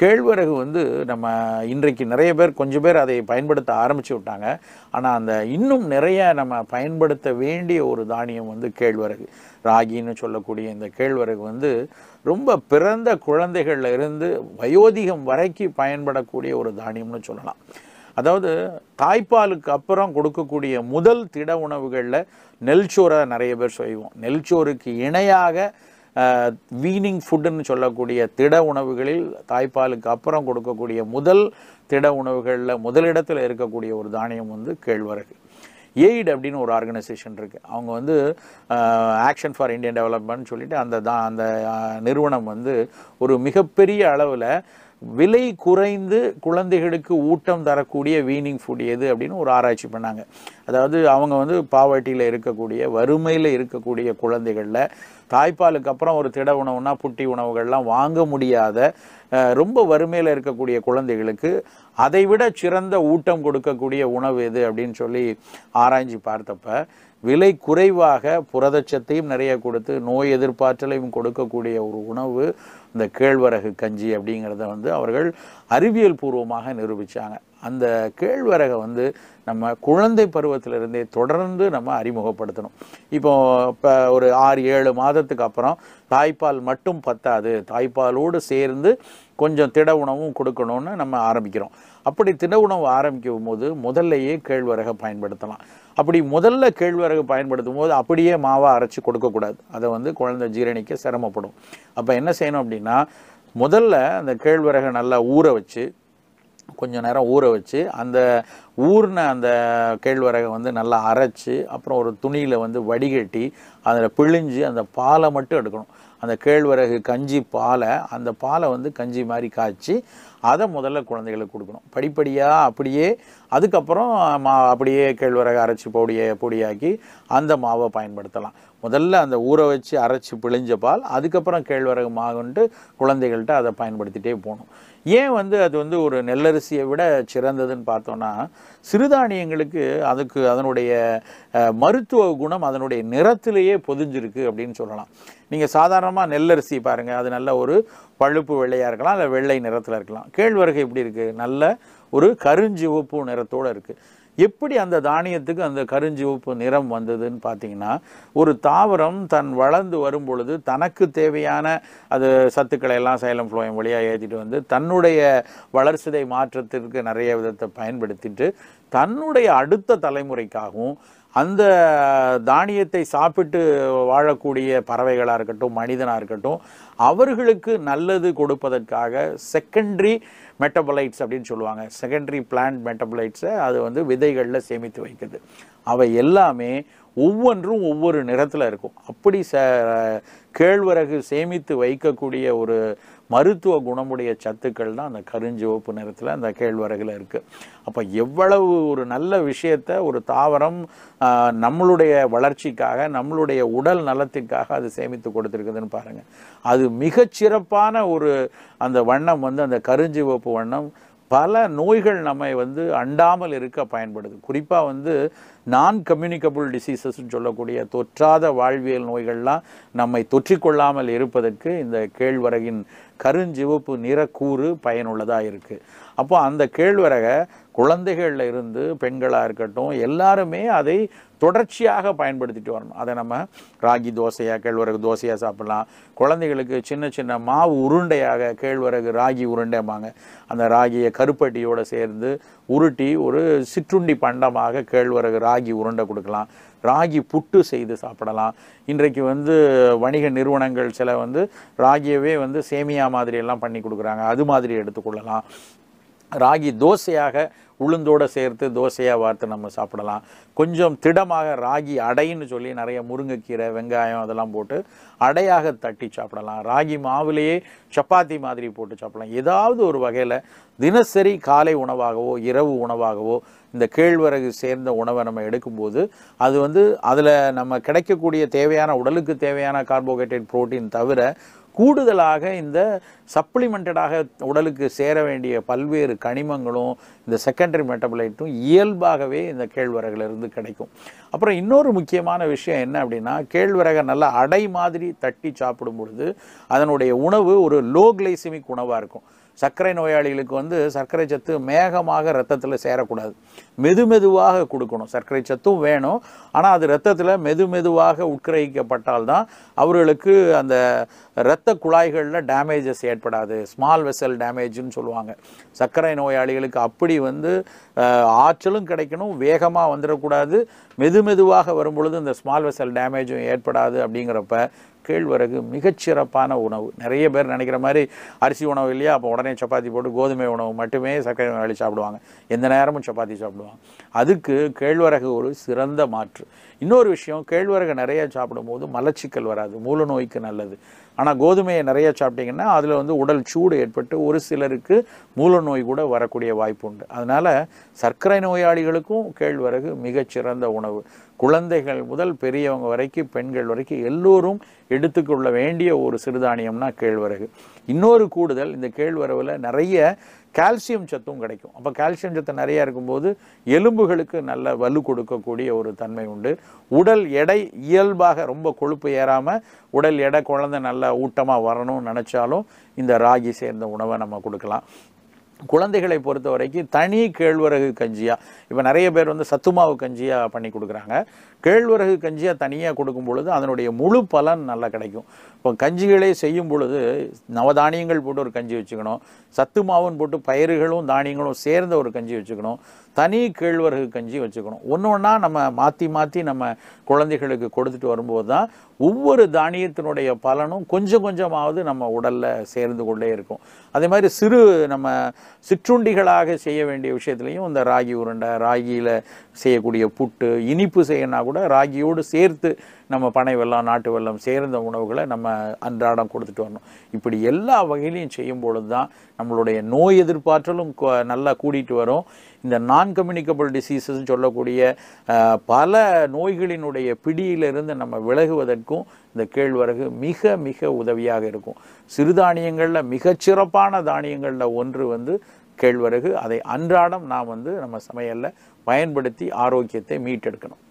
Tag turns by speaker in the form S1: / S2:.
S1: கேழ்வரகு வந்து நம்ம இன்றைக்கு நிறைய பேர் கொஞ்சம் பேர் அதை பயன்படுத்த ஆரம்பித்து விட்டாங்க. ஆனால் அந்த இன்னும் நிறைய நம்ம பயன்படுத்த வேண்டிய ஒரு தானியம் வந்து கேழ்வரகு. ராகின்னு சொல்லக்கூடிய இந்த கேழ்வரகு வந்து ரொம்ப பிறந்த குழந்தைகள்ல இருந்து வயோதிகம் வரைக்கும் பயன்படக்கூடிய ஒரு தானியம்னு சொல்லலாம். அதாவது தாய்ப்பாலுக்கு அப்புறம் கொடுக்கக்கூடிய முதல் திட உணவுகளில் நெல்ச்சோரை நிறைய பேர் செய்வோம். நெல்சோறுக்கு இணையாக வீனிங் ஃபுட்டுன்னு சொல்லக்கூடிய திட உணவுகளில் தாய்ப்பாலுக்கு அப்புறம் கொடுக்கக்கூடிய முதல் திட உணவுகளில் முதலிடத்தில் இருக்கக்கூடிய ஒரு தானியம் வந்து கேழ்வரகு. எய்ட் அப்படின்னு ஒரு ஆர்கனைசேஷன் இருக்குது அவங்க வந்து ஆக்ஷன் ஃபார் இந்தியன் டெவலப்மெண்ட் சொல்லிட்டு அந்த தான் அந்த நிறுவனம் வந்து ஒரு மிகப்பெரிய அளவில் விலை குறைந்து குழந்தைகளுக்கு ஊட்டம் தரக்கூடிய வீனிங் ஃபுட் எது அப்படின்னு ஒரு ஆராய்ச்சி பண்ணாங்க. அதாவது அவங்க வந்து பாவர்ட்டியில் இருக்கக்கூடிய வறுமையில் இருக்கக்கூடிய குழந்தைகளில் தாய்ப்பாலுக்கு அப்புறம் ஒரு திட உணவுனா புட்டி உணவுகள்லாம் வாங்க முடியாத ரொம்ப வறுமையில் இருக்கக்கூடிய குழந்தைகளுக்கு அதைவிட சிறந்த ஊட்டம் கொடுக்கக்கூடிய உணவு எது அப்படின்னு சொல்லி ஆராய்ச்சி பார்த்தப்ப விலை குறைவாக புரதச்சத்தையும் நிறைய கொடுத்து நோய் எதிர்ப்பாற்றலையும் கொடுக்கக்கூடிய ஒரு உணவு இந்த கேழ்வரகு கஞ்சி அப்படிங்கிறத வந்து அவர்கள் அறிவியல் பூர்வமாக நிரூபித்தாங்க அந்த கேழ்வரகை வந்து நம்ம குழந்தை பருவத்திலிருந்தே தொடர்ந்து நம்ம அறிமுகப்படுத்தணும். இப்போ இப்போ ஒரு ஆறு ஏழு மாதத்துக்கு அப்புறம் தாய்ப்பால் மட்டும் பத்தாது. தாய்ப்பாலோடு சேர்ந்து கொஞ்சம் திட உணவும் கொடுக்கணும்னு நம்ம ஆரம்பிக்கிறோம். அப்படி திட உணவு ஆரம்பிக்கும் போது முதல்லையே கேழ்வரகை பயன்படுத்தலாம். அப்படி முதல்ல கேழ்வரகு பயன்படுத்தும் போது அப்படியே மாவை அரைச்சி கொடுக்கக்கூடாது அதை வந்து குழந்தை ஜீரணிக்க சிரமப்படும். அப்போ என்ன செய்யணும் அப்படின்னா முதல்ல அந்த கேழ்வரகை நல்லா ஊற வச்சு கொஞ்சம் நேரம் ஊற வச்சு அந்த ஊர்ன அந்த கேழ்வரகை வந்து நல்லா அரைச்சி அப்புறம் ஒரு துணியில் வந்து வடிகட்டி அதில் பிழிஞ்சு அந்த பாலை மட்டும் எடுக்கணும். அந்த கேழ்வரகு கஞ்சி பாலை அந்த பாலை வந்து கஞ்சி மாதிரி காய்ச்சி அதை முதல்ல குழந்தைகளுக்கு கொடுக்கணும். படிப்படியாக அப்படியே அதுக்கப்புறம் மா அப்படியே கேழ்வரகு அரைச்சி பொடியை பொடியாக்கி அந்த மாவை பயன்படுத்தலாம். முதல்ல அந்த ஊற வச்சு அரைச்சி பிழிஞ்ச பால் அதுக்கப்புறம் கேழ்வரகு மாவுன்ட்டு குழந்தைகள்கிட்ட அதை பயன்படுத்திகிட்டே போகணும். ஏன் வந்து அது வந்து ஒரு நெல்லரிசியை விட சிறந்ததுன்னு பார்த்தோன்னா சிறுதானியங்களுக்கு அதுக்கு அதனுடைய மருத்துவ குணம் அதனுடைய நிறத்திலேயே பொதிஞ்சிருக்கு அப்படின்னு சொல்லலாம். நீங்கள் சாதாரணமாக நெல்லரிசி பாருங்கள் அது நல்ல ஒரு பழுப்பு வெள்ளையாக இருக்கலாம் இல்லை வெள்ளை நிறத்தில் இருக்கலாம். கேழ்வரகு எப்படி இருக்குது நல்ல ஒரு கருஞ்சிவப்பு நிறத்தோடு இருக்குது எப்படி அந்த தானியத்துக்கு அந்த கருஞ்சிவப்பு நிறம் வந்ததுன்னு பார்த்தீங்கன்னா ஒரு தாவரம் தன் வளர்ந்து வரும் பொழுது தனக்கு தேவையான அது சத்துக்களை எல்லாம் சைலம் ஃப்ளோயம் வழியாக ஏற்றிட்டு வந்து தன்னுடைய வளர்ச்சிதை மாற்றத்திற்கு நிறைய விதத்தை பயன்படுத்திட்டு தன்னுடைய அடுத்த தலைமுறைக்காகவும் அந்த தானியத்தை சாப்பிட்டு வாழக்கூடிய பறவைகளாக இருக்கட்டும் மனிதனாக இருக்கட்டும் அவர்களுக்கு நல்லது கொடுப்பதற்காக செகண்டரி மெட்டபலைட்ஸ் அப்படின்னு சொல்லுவாங்க. செகண்டரி பிளான்ட் மெட்டபலைட்ஸை அது வந்து விதைகளில் சேமித்து வைக்குது. அவை எல்லாமே ஒவ்வொன்றும் ஒவ்வொரு நிறத்தில் இருக்கும். அப்படி ச கேழ்வரகு சேமித்து வைக்கக்கூடிய ஒரு மருத்துவ குணமுடைய சத்துக்கள் தான் அந்த கருஞ்சிவப்பு நிறத்தில் அந்த கேழ்வரகில் இருக்குது அப்போ எவ்வளவு ஒரு நல்ல விஷயத்தை ஒரு தாவரம் நம்மளுடைய வளர்ச்சிக்காக நம்மளுடைய உடல் நலத்திற்காக அது சேமித்து கொடுத்துருக்குதுன்னு பாருங்கள் அது மிகச்சிறப்பான ஒரு அந்த வண்ணம் வந்து அந்த கருஞ்சிவப்பு வண்ணம் பல நோய்கள் நம்மை வந்து அண்டாமல் இருக்க பயன்படுது. குறிப்பாக வந்து நான் கம்யூனிகபிள் டிசீசஸ்ன்னு சொல்லக்கூடிய தொற்றாத வாழ்வியல் நோய்கள்லாம் நம்மை தொற்றிக்கொள்ளாமல் இருப்பதற்கு இந்த கேழ்வரகின் கருஞ்சிவப்பு நிறக்கூறு பயனுள்ளதாக இருக்குது அப்போ அந்த கேழ்வரகை குழந்தைகளில் இருந்து பெண்களாக இருக்கட்டும் எல்லாருமே அதை தொடர்ச்சியாக பயன்படுத்திட்டு வரணும். அதை நம்ம ராகி தோசையாக கேழ்வரகு தோசையாக சாப்பிட்லாம். குழந்தைகளுக்கு சின்ன சின்ன மாவு உருண்டையாக கேழ்வரகு ராகி உருண்டைம்பாங்க. அந்த ராகியை கருப்பட்டியோடு சேர்ந்து உருட்டி ஒரு சிற்றுண்டி பண்டமாக கேழ்வரகு ராகி உருண்டை கொடுக்கலாம். ராகி புட்டு செய்து சாப்பிடலாம். இன்றைக்கு வந்து வணிக நிறுவனங்கள் சில வந்து ராகியவே வந்து சேமியா மாதிரி எல்லாம் பண்ணி கொடுக்குறாங்க. அது மாதிரி எடுத்துக்கொள்ளலாம் ராகி தோசையாக உளுந்தோடு சேர்த்து தோசையாக வார்த்து நம்ம சாப்பிடலாம். கொஞ்சம் திடமாக ராகி அடைன்னு சொல்லி நிறைய முருங்கைக்கீரை வெங்காயம் அதெல்லாம் போட்டு அடையாக தட்டி சாப்பிடலாம். ராகி மாவுலேயே சப்பாத்தி மாதிரி போட்டு சாப்பிடலாம். ஏதாவது ஒரு வகையில் தினசரி காலை உணவாகவோ இரவு உணவாகவோ இந்த கேழ்வரகு சேர்ந்த உணவை நம்ம எடுக்கும்போது அது வந்து அதில் நம்ம கிடைக்கக்கூடிய தேவையான உடலுக்கு தேவையான கார்போஹைட்ரேட் புரோட்டீன் தவிர கூடுதலாக இந்த சப்ளிமெண்டடாக உடலுக்கு சேர வேண்டிய பல்வேறு கனிமங்களும் இந்த செகண்டரி மெட்டபலைட்டும் இயல்பாகவே இந்த கேழ்வரகுலேருந்து கிடைக்கும். அப்புறம் இன்னொரு முக்கியமான விஷயம் என்ன அப்படின்னா கேழ்வரகை நல்லா அடை மாதிரி தட்டி சாப்பிடும் பொழுது அதனுடைய உணவு ஒரு லோ கிளைசிமிக் உணவாக இருக்கும். சர்க்கரை நோயாளிகளுக்கு வந்து சர்க்கரை சத்து மேகமாக ரத்தத்தில் சேரக்கூடாது. மெது மெதுவாக கொடுக்கணும். சர்க்கரை சத்தும் வேணும். ஆனால் அது ரத்தத்தில் மெது மெதுவாக உட்கிரகிக்கப்பட்டால்தான் அவர்களுக்கு அந்த இரத்த குழாய்களில் டேமேஜஸ் ஏற்படாது. ஸ்மால் வெசல் டேமேஜ்னு சொல்லுவாங்க. சர்க்கரை நோயாளிகளுக்கு அப்படி வந்து ஆற்றலும் கிடைக்கணும் வேகமாக வந்துடக்கூடாது. மெது மெதுவாக வரும்பொழுது இந்த ஸ்மால் வெசல் டேமேஜும் ஏற்படாது அப்படிங்கிறப்ப கேழ்வரகு மிகச்சிறப்பான உணவு. நிறைய பேர் நினைக்கிற மாதிரி அரிசி உணவு இல்லையா? அப்போ உடனே சப்பாத்தி போட்டு கோதுமை உணவு மட்டுமே சர்க்கரை நோயாளி சாப்பிடுவாங்க. எந்த நேரமும் சப்பாத்தி சாப்பிடுவாங்க. அதுக்கு கேழ்வரகு ஒரு சிறந்த மாற்று. இன்னொரு விஷயம் கேழ்வரகு நிறைய சாப்பிடும்போது மலச்சிக்கல் வராது. மூல நோய்க்கு நல்லது. ஆனால் கோதுமையை நிறைய சாப்பிட்டிங்கன்னா அதில் வந்து உடல் சூடு ஏற்பட்டு ஒரு சிலருக்கு மூல நோய் கூட வரக்கூடிய வாய்ப்பு உண்டு. அதனால் சர்க்கரை நோயாளிகளுக்கும் கேழ்வரகு மிகச்சிறந்த உணவு. குழந்தைகள் முதல் பெரியவங்க வரைக்கும் பெண்கள் வரைக்கும் எல்லோரும் எடுத்துக்கொள்ள வேண்டிய ஒரு சிறுதானியம்னா கேழ்வரகு. இன்னொரு கூடுதல் இந்த கேழ்வரவில் நிறைய கால்சியம் சத்தும் கிடைக்கும். அப்போ கால்சியம் சத்து நிறையா இருக்கும்போது எலும்புகளுக்கு நல்ல வலு கொடுக்கக்கூடிய ஒரு தன்மை உண்டு. உடல் எடை இயல்பாக ரொம்ப கொழுப்பு ஏறாமல் உடல் எடை குழந்தை நல்லா ஊட்டமாக வரணும்னு நினச்சாலும் இந்த ராகி சேர்ந்த உணவை நம்ம கொடுக்கலாம். குழந்தைகளை பொறுத்த வரைக்கும் தனி கேழ்வரகு கஞ்சியாக இப்போ நிறைய பேர் வந்து சத்துமாவு கஞ்சியாக பண்ணி கொடுக்குறாங்க. கேழ்வரகு கஞ்சியாக தனியாக கொடுக்கும் பொழுது அதனுடைய முழு பலன் நல்லா கிடைக்கும். இப்போ கஞ்சிகளே செய்யும் பொழுது நவதானியங்கள் போட்டு ஒரு கஞ்சி வச்சுக்கணும். சத்து மாவுன்னு போட்டு பயிர்களும் தானியங்களும் சேர்ந்த ஒரு கஞ்சி வச்சுக்கணும். தனி கேழ்வரகு கஞ்சி வச்சுக்கணும். ஒன்று ஒன்றா நம்ம மாற்றி மாற்றி நம்ம குழந்தைகளுக்கு கொடுத்துட்டு வரும்போது தான் ஒவ்வொரு தானியத்தினுடைய பலனும் கொஞ்சம் கொஞ்சமாவது நம்ம உடலில் சேர்ந்து கொண்டே இருக்கும். அதே மாதிரி சிறு நம்ம சிற்றுண்டிகளாக செய்ய வேண்டிய விஷயத்துலையும் இந்த ராகி உருண்டை ராகியில் செய்யக்கூடிய புட்டு இனிப்பு செய்யணும்னா கூட ராகியோடு சேர்த்து நம்ம பனை வெல்லம் நாட்டு வெல்லம் சேர்ந்த உணவுகளை நம்ம அன்றாடம் கொடுத்துட்டு வரணும். இப்படி எல்லா வகையிலையும் செய்யும் பொழுது தான் நம்மளுடைய நோய் எதிர்ப்பாற்றலும் நல்லா கூடிட்டு வரும். இந்த நான் கம்யூனிகபிள் டிசீசஸ் சொல்லக்கூடிய பல நோய்களினுடைய பிடியிலிருந்து நம்ம விலகுவதற்கும் இந்த கேழ்வரகு மிக மிக உதவியாக இருக்கும். சிறுதானியங்களில் மிகச்சிறப்பான தானியங்களில் ஒன்று வந்து கேழ்வரகு. அதை அன்றாடம் நாம் வந்து நம்ம சமையலில் பயன்படுத்தி ஆரோக்கியத்தை மீட்டெடுக்கணும்.